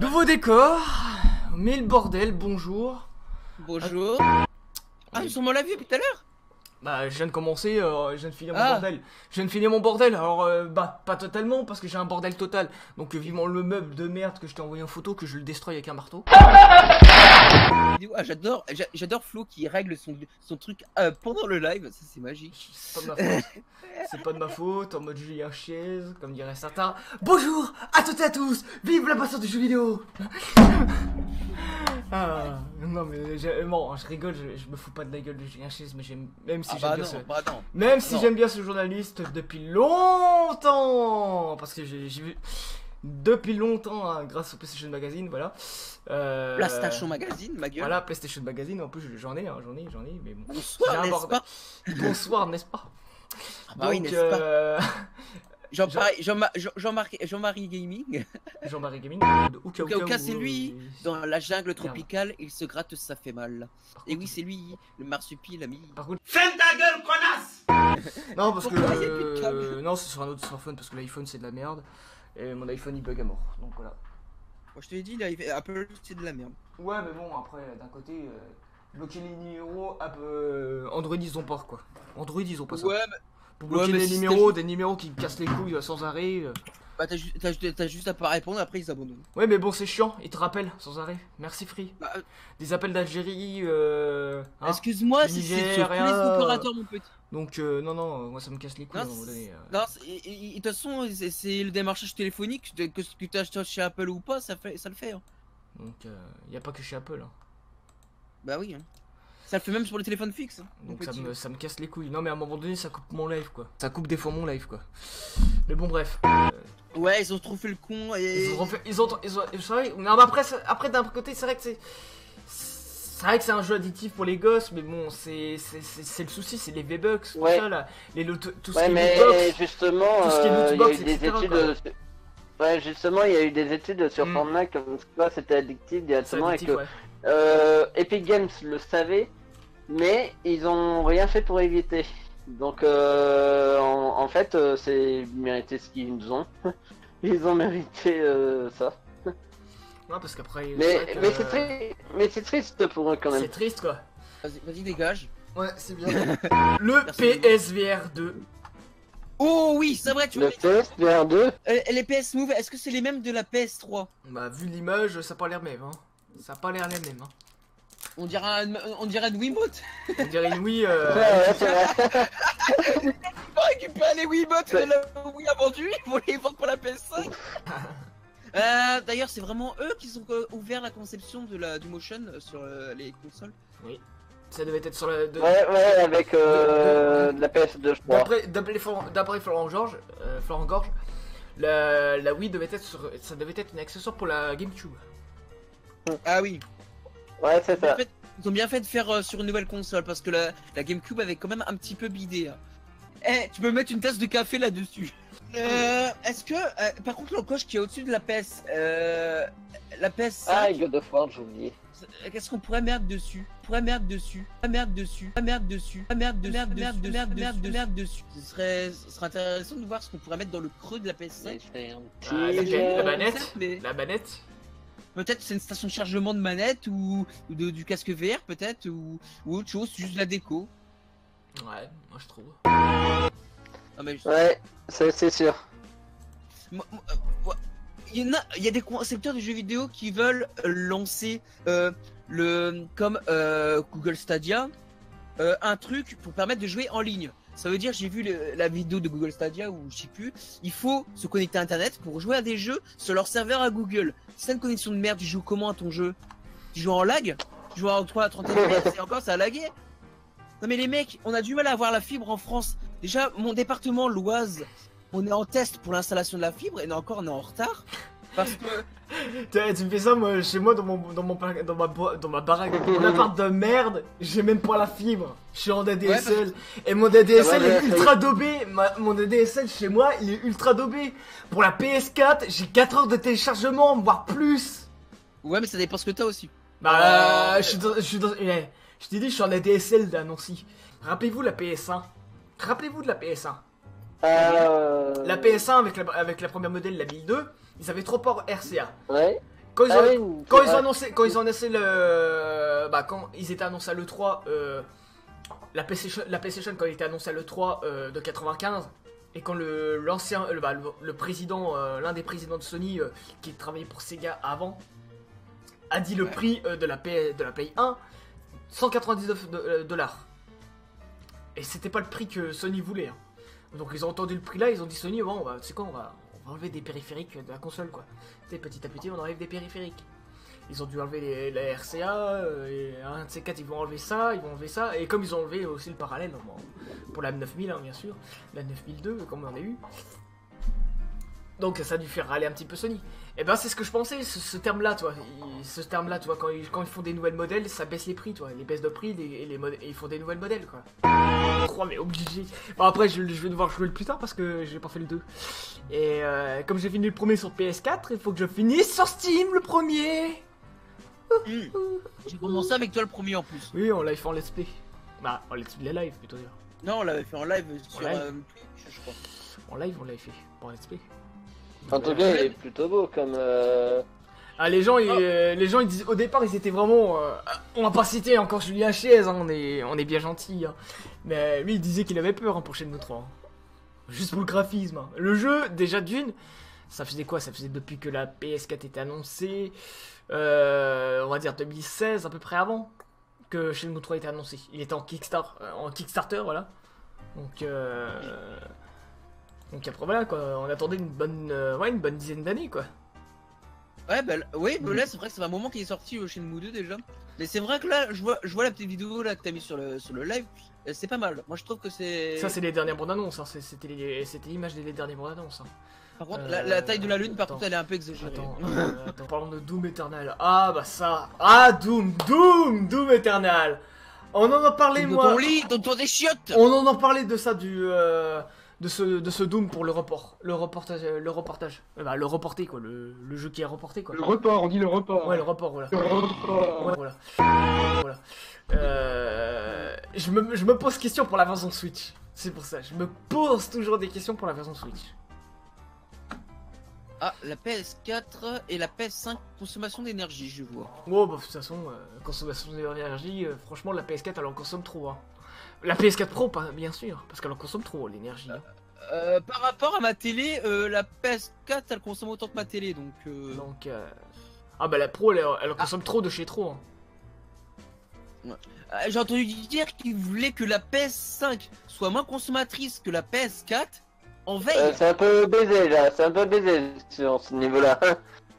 Nouveau décor, mais le bordel, bonjour. Bonjour. Ah, ils sont mal vu depuis tout à l'heure Bah, je viens de commencer, euh, je viens de finir mon Ah. bordel. Je viens de finir mon bordel, alors, euh, bah, pas totalement, parce que j'ai un bordel total. Donc, euh, vivement le meuble de merde que je t'ai envoyé en photo, que je le destroy avec un marteau. Ah, j'adore, j'a- j'adore Flo qui règle son, son truc euh, pendant le live, ça c'est magique. C'est pas de ma faute. C'est pas de ma faute, en mode Julien Chaise, comme dirait certains. Bonjour à toutes et à tous, vive la passion du jeu vidéo Ah, non mais j'ai- bon, je rigole, je, je me fous pas de la gueule de Julien Chaise, mais j'aime, même si Ah j'aime bah bien non, ce... bah non. Même si j'aime bien ce journaliste depuis longtemps, parce que j'ai vu depuis longtemps hein, grâce au PlayStation Magazine, voilà. Euh, PlayStation Magazine, ma gueule. Voilà, PlayStation Magazine, en plus j'en ai, hein, j'en ai, j'en ai, mais bon. Bonsoir, n'est-ce pas? Bonsoir, n'est-ce pas? Ah bah oui, pas? euh, Jean-Marie Jean Gaming, Jean-Marie Gaming, Ouka Ouka c'est lui. dans la jungle tropicale, il se gratte, ça fait mal. Et oui, c'est lui, le marsupil ami. Par contre, Ferme ta gueule, connasse non, parce que. Pourquoi il y a plus de câble euh, non, c'est sur un autre smartphone parce que l'iPhone c'est de la merde. Et mon iPhone il bug à mort. Donc voilà. Moi, je te l'ai dit, Apple, c'est de la merde. Ouais, mais bon, après, d'un côté, euh, bloquer les numéros, euh, Android ils ont pas quoi. Android ils ont pas ça. Ouais, mais Pour ouais, bloquer si numéros, des numéros qui me cassent les couilles euh, sans arrêt. euh. bah, t'as ju- t'as ju- t'as juste à pas répondre, après ils abandonnent. Ouais, mais bon, c'est chiant, ils te rappellent sans arrêt. Merci Free. Bah, euh, Des appels d'Algérie, euh. hein. Excuse-moi, du c'est c'est sur les opérateurs, mon petit. Donc, euh, non, non, moi ça me casse les couilles à Non, un moment donné. c'est- euh. non, c'est- et- et- et de toute façon, c'est- le démarchage téléphonique, que, que tu achètes chez Apple ou pas, ça, fait, ça le fait. hein. Donc, il y a pas que chez Apple. hein. Bah oui. hein. Ça le fait même sur les téléphones fixes. hein, Donc ça me, ça me casse les couilles. Non mais à un moment donné ça coupe mon live quoi. Ça coupe des fois mon live quoi. Mais bon bref. Ouais, ils ont trouvé le con et. Ils ont refait- ils ont, ils ont, non, mais après, après d'un côté c'est vrai que c'est, c'est vrai que c'est un jeu addictif pour les gosses, mais bon c'est, c'est, c'est, c'est le souci, c'est les V-Bucks, tout Ouais. ça là, les loto- tout ce Ouais, qui est mais lootbox. justement, tout ce qui est euh, il y a des études. Ouais, justement, il y a eu des études sur Mm. Fortnite comme quoi c'était addictif directement et que ouais. euh, Epic Games le savait, mais ils ont rien fait pour éviter. Donc, euh, en, en fait, euh, c'est méritaient ce qu'ils nous ont. Ils ont mérité euh, ça. Non, parce qu'après, Mais, que, mais c'est très, mais c'est triste pour eux quand même. c'est triste quoi. Vas-y, vas-y, dégage. Ouais, c'est bien. le. PSVR 2. Oh oui, c'est vrai, tu Le vois. PSVR 2, euh, les PS Move, est-ce que c'est les mêmes de la PS3 Bah vu l'image, ça a pas l'air même. Hein. Ça a pas l'air les mêmes. Hein. On dirait un, on dirait une Wiimote. On dirait une Wii. euh, ouais, ouais, c'est vrai. Ils vont récupérer les Wiimotes de la Wii a vendu, ils vont les vendre pour la PS5. Euh, D'ailleurs, c'est vraiment eux qui ont euh, ouvert la conception de la, du motion euh, sur euh, les consoles. Ça devait être sur la. de- Ouais, ouais, avec euh, de la PS2, je crois. D'après d'après Florent, d'après Florent George, euh, Florent Gorge, la, la Wii devait être sur, ça devait être un accessoire pour la GameCube. Ah oui. Ouais, c'est ça. Fait, ils ont bien fait de faire euh, sur une nouvelle console parce que la, la GameCube avait quand même un petit peu bidé. hein. Eh, tu peux mettre une tasse de café là-dessus. Euh, Est-ce que, euh, par contre, le coche qui est au-dessus de la PS, euh, la PS5, Ah, et God of War, j'ai oublié. Qu'est-ce qu'on pourrait mettre dessus? Pourrait mettre dessus, pas merde dessus, pas merde dessus, pas merde dessus, merde merde dessus, merde merde merde dessus. Ce serait, ce serait intéressant de voir ce qu'on pourrait mettre dans le creux de la PS5. C'est un Ah, la, euh, manette, Mais la manette. peut-être c'est une station de chargement de manette ou, ou de- du casque VR peut-être ou, ou autre chose, juste de la déco. Ouais, moi je trouve. Ah, mais je- Ouais, c'est sûr. Moi- euh. Il y, a, des concepteurs de jeux vidéo qui veulent euh, lancer euh, le comme euh, Google Stadia un truc pour permettre de jouer en ligne. Ça veut dire, j'ai vu la vidéo de Google Stadia ou je sais plus, il faut se connecter à Internet pour jouer à des jeux sur leur serveur à Google. T'as une connexion de merde, tu joues comment à ton jeu? Tu joues en lag? Tu joues en 3 à 30 FPS et encore ça a lagué Non mais les mecs, on a du mal à avoir la fibre en France. Déjà, mon département, l'Oise, on est en test pour l'installation de la fibre et encore on est en retard. Parce que tu me fais ça, moi, chez moi, dans mon, dans mon, par- dans ma, dans ma baraque, mon appart de merde, j'ai même pas la fibre. Je suis en ADSL. Et mon ADSL Ouais, est ouais, ultra dobé. Ma- mon ADSL chez moi, il est ultra dobé. Pour la PS4, j'ai 4 heures de téléchargement, voire plus. ouais, mais ça dépend ce que t'as aussi. Bah, Euh, je suis dans, je suis dans, eh, Je t'ai dit, je suis en ADSL d'annonci. Rappelez-vous la PS1. Rappelez-vous de la PS1. Euh... La PS1 avec la, avec la première modèle, la 1002, ils avaient trop port RCA. Ouais. Quand ils, Ah ont, oui, quand c'est ils ont vrai. annoncé, quand ils ont annoncé le, bah quand ils étaient annoncés à le 3, euh, la PlayStation, la PlayStation quand il était annoncé à le 3 euh, de 95 et quand le l'ancien, le, bah, le, le président, euh, l'un des présidents de Sony euh, qui travaillait pour Sega avant, a dit le Ouais. prix euh, de la Play, de la Play 1, 199 de- euh, dollars. Et c'était pas le prix que Sony voulait. hein. Donc ils ont entendu le prix là, ils ont dit Sony, bon, bah, sais quoi, on va, enlever des périphériques de la console quoi. Tu petit à petit, on enlève des périphériques. Ils ont dû enlever les, la RCA, euh, un de ces quatre, ils vont enlever ça, ils vont enlever ça, et comme ils ont enlevé aussi le parallèle, bon, pour la 9000, hein, bien sûr, la 9002, comme on a eu. Donc ça a dû faire râler un petit peu Sony. Et ben c'est ce que je pensais, ce, ce terme-là, toi. Il- ce terme-là, tu vois, quand ils, quand ils font des nouvelles modèles, ça baisse les prix, toi. Les baisses de prix, les, et, les et ils font des nouvelles modèles, quoi. 3, mais obligé. Bon, après, je, je vais devoir jouer le plus tard parce que j'ai pas fait le 2. Et euh, comme j'ai fini le premier sur PS4, il faut que je finisse sur Steam le premier. Hmm. J'ai commencé avec toi le premier en plus. Oui, on l'a fait en let's play. Bah, en let's play live plutôt dire. Non, on l'avait fait en live sur live euh, Twitch, je crois. En live, on l'avait fait. Pas en let's play. En tout cas, il est plutôt beau comme. Euh... Ah, les gens, ils, Oh. euh, les gens, ils disent, au départ, ils étaient vraiment. euh, on va pas citer encore Julien Chiez, hein, on, est, on est bien gentil. hein. Mais lui, il disait qu'il avait peur hein, pour Shenmue 3. hein. Juste pour le graphisme. hein. Le jeu, déjà d'une, ça faisait quoi? Ça faisait depuis que la PS4 était annoncée. euh, on va dire 2016, à peu près avant que Shenmue 3 était annoncé. Il était en, Kickstar- euh, en Kickstarter, voilà. Donc, euh, donc après, voilà, quoi. On attendait une bonne, euh, ouais, une bonne dizaine d'années, quoi. Ouais, bah oui, bah Mm. là c'est vrai que ça fait un moment qu'il est sorti euh, chez Shenmue 2 déjà. Mais c'est vrai que là, je vois, je vois la petite vidéo là que t'as mis sur le, sur le live, euh, c'est pas mal. Moi je trouve que c'est. Ça, c'est les dernières bandes annonces, hein. c'est- c'était l'image des dernières bandes annonces. hein. Par contre, Euh, la, la taille de la lune, par attends. contre, elle est un peu exagérée. Attends, euh, attends, parlons de Doom Eternal. Ah, bah ça. Ah, Doom, Doom, Doom Eternal. On en a parlé, dans moi. ton lit, dans ton des chiottes On en a parlé de ça, du. euh, de, ce, de ce Doom pour le report. Le reportage. euh, Le reportage. Euh, bah, le reporté, quoi. Le, le jeu qui est reporté, quoi. Le report, on dit le report. Ouais, le report, voilà. Le report. Ouais, voilà. Voilà. Euh, je, me, je me pose question pour la version Switch. C'est pour ça. Je me pose toujours des questions pour la version Switch. Ah, la PS4 et la PS5, consommation d'énergie, je vois. Oh, bah, de toute façon, euh, consommation d'énergie, euh, franchement, la PS4 elle en consomme trop. Hein. La PS4 Pro, pas, bien sûr, parce qu'elle en consomme trop l'énergie. hein. Euh, par rapport à ma télé, euh, la PS4 elle consomme autant que ma télé donc. euh, Donc, euh, ah bah la Pro elle, elle en consomme trop de chez trop. hein. Euh, J'ai entendu dire qu'ils voulaient que la PS5 soit moins consommatrice que la PS4 en veille. euh, c'est un peu baisé là, c'est un peu baisé sur ce niveau-là.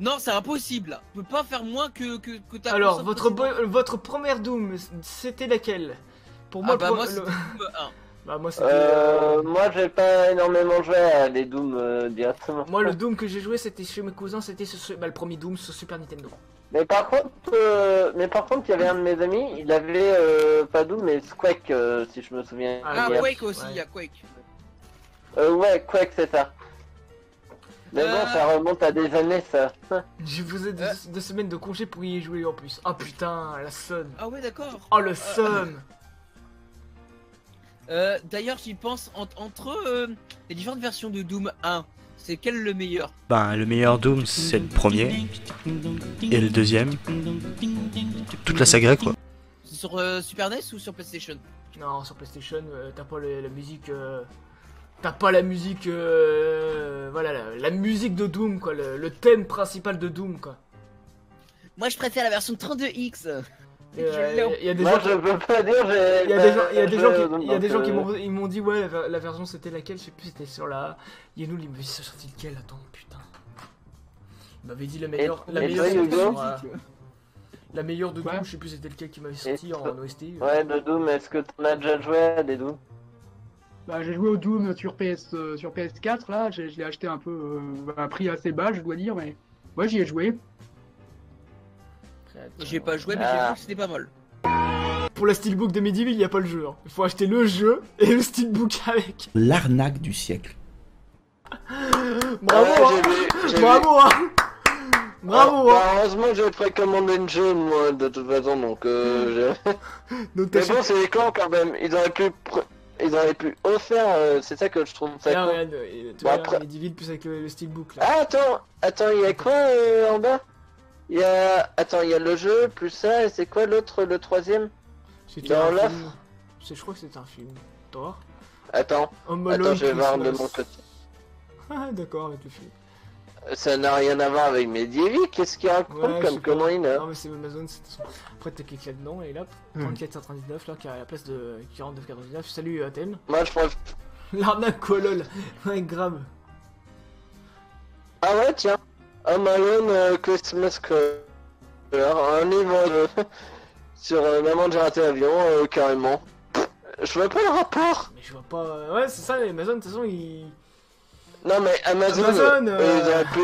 Non, c'est impossible. Tu peux pas faire moins que, que, que ta Alors, votre, votre première Doom, c'était laquelle? Pour moi, Ah bah le- moi le- c'était Doom 1. bah, moi, c'était. Euh, euh, moi, j'ai pas énormément joué à des Doom euh, directement. Moi, le Doom que j'ai joué, c'était chez mes cousins, c'était ce- bah, le premier Doom sur Super Nintendo. Mais par contre, euh, mais par contre, il y avait un de mes amis, il avait euh, pas Doom mais Quake, euh, si je me souviens. Ah, Ah. Quake aussi, il Ouais. y a Quake. Euh, ouais, Quake, c'est ça. Mais bon, Euh. ça remonte à des années, ça. Je vous ai deux, Euh. deux semaines de congé pour y jouer en plus. Ah putain, la somme. Ah ouais, d'accord. Oh le somme. Euh, D'ailleurs, j'y pense en- entre euh, les différentes versions de Doom 1. C'est quel le meilleur? Ben, le meilleur Doom, c'est le premier. Et le deuxième, toute la saga, quoi. C'est Sur euh, Super NES ou sur PlayStation? Non, sur PlayStation, euh, t'as pas le- la musique. euh, T'as pas la musique. euh, Voilà, la, la musique de Doom, quoi. Le, le thème principal de Doom, quoi. Moi, je préfère la version 32X. Il y a des Moi, gens. je peux pas dire, j'ai. Il y a des gens, il y a des gens joué qui, y a des gens qui euh, m'ont, ils m'ont dit ouais la, ver- la version c'était laquelle, je sais plus c'était sur la. Yenou il m'avait dit ça sorti lequel, attends putain. Il m'avait dit la meilleure, la meilleure, euh, la meilleure de Ouais. Doom, je sais plus c'était lequel qui m'avait sorti en OST. euh. Ouais, de Doom, est-ce que t'en as déjà joué à des Doom Bah, j'ai joué au Doom sur, PS, euh, sur PS4, là, j'ai- je l'ai acheté un peu euh, à un prix assez bas, je dois dire, mais moi j'y ai joué. J'ai pas joué, mais Ah. j'ai vu que c'était pas mal. Pour la steelbook de Medieval, il y a pas le jeu. hein. Il faut acheter le jeu et le steelbook avec. L'arnaque du siècle. Bravo, Ouais, hein. j'ai vu, bravo. Hein. Bravo, Bah, hein. heureusement, j'ai précommandé une jaune, moi, de toute façon, donc euh, Donc Mais bon, c'est con quand même. Ils auraient pu, pr- ils auraient pu offrir. euh, c'est ça que je trouve ça con. regarde, euh, tu Bon, vois, après- plus avec le, le steelbook là. Ah attends, attends, il y a quoi euh, en bas? Il y a, attends, il y a le jeu plus ça. Et c'est quoi l'autre, le troisième C'était dans un l'offre film. C'est- Je crois que c'était un film. Attends, attends, Alone je vais voir de mon côté. Ah, d'accord, avec le film. Ça n'a rien à voir avec Medievi. Qu'est-ce qu'il raconte Ouais, comme pas. connerie là Non, mais c'est Amazon, c'est de toute façon. Après, t'as cliqué là-dedans et là, Hmm. 34,99 là, qui est à la place de 49,99. Salut Athènes. Moi, je préfère. L'arnaque quoi, lol. Ouais, grave. Ah ouais, tiens. Home Alone euh, Christmas un livre de- sur euh, maman j'ai raté l'avion, euh, carrément. Je vois pas le rapport. Mais je vois pas. Ouais, c'est ça, Amazon, de toute façon, ils. Non mais Amazon, Amazon, ils auraient pu...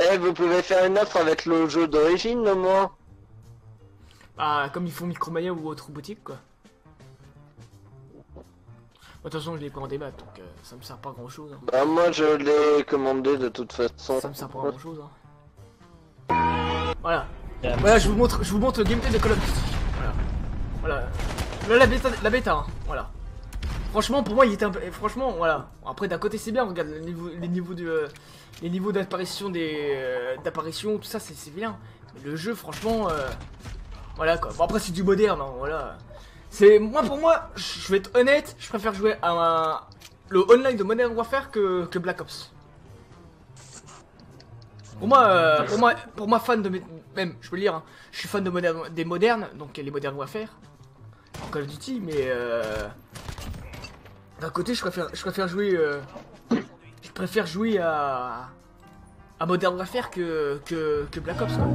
Eh, vous pouvez faire une offre avec le jeu d'origine au moins. Ah, comme ils font Micromania ou autre boutique, quoi. De toute façon, je l'ai pas en débat, donc euh, ça me sert pas à grand chose. Bah moi je l'ai commandé de toute façon. Ça me sert pas à grand chose. Voilà. Voilà, je vous montre, je vous montre le gameplay de Call of Duty. Voilà. Voilà. Là, la bêta, la bêta, hein. voilà. Franchement, pour moi, il était un peu. Franchement, voilà. Après, d'un côté, c'est bien. Regarde les niveaux de, euh, les niveaux d'apparition des, euh, d'apparition, tout ça, c'est c'est bien. Mais le jeu, franchement, euh, voilà quoi. Bon après, c'est du moderne, hein, voilà. C'est moi pour moi, je vais être honnête, je préfère jouer à un- le online de Modern Warfare que, que Black Ops. Pour moi, euh, pour moi, pour moi fan de mes- même, je peux le dire, hein, je suis fan de des modernes, donc les Modern Warfare, Call of Duty, mais euh, d'un côté, je préfère, je préfère jouer, euh, je préfère jouer à à Modern Warfare que que, que Black Ops. Quoi.